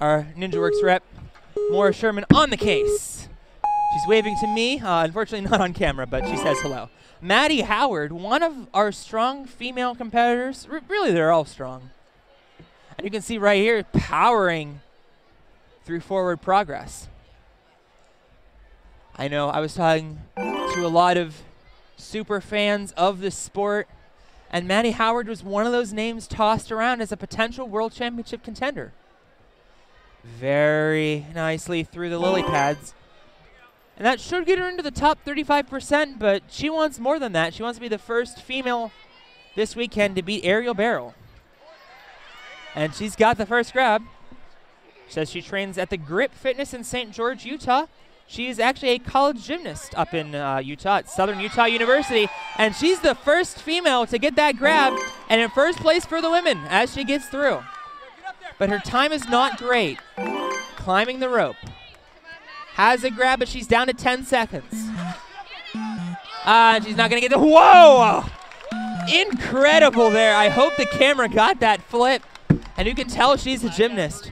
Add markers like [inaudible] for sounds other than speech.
our NinjaWorks rep, Maura Sherman, on the case. She's waving to me, uh, unfortunately [laughs] not on camera, but she says hello. Mady Howard, one of our strong female competitors. R really, they're all strong. And you can see right here, powering through forward progress. I know I was talking to a lot of super fans of the sport, and Mady Howard was one of those names tossed around as a potential world championship contender. Very nicely through the lily pads. And that should get her into the top 35%, but she wants more than that. She wants to be the first female this weekend to beat Ariel Barrel. And she's got the first grab. Says she trains at the Grip Fitness in St. George, Utah. She is actually a college gymnast up in uh, Utah at Southern Utah University, and she's the first female to get that grab and in first place for the women as she gets through. But her time is not great. Climbing the rope. Has a grab, but she's down to 10 seconds. Uh, she's not going to get the. Whoa! Incredible there. I hope the camera got that flip. And you can tell she's a gymnast.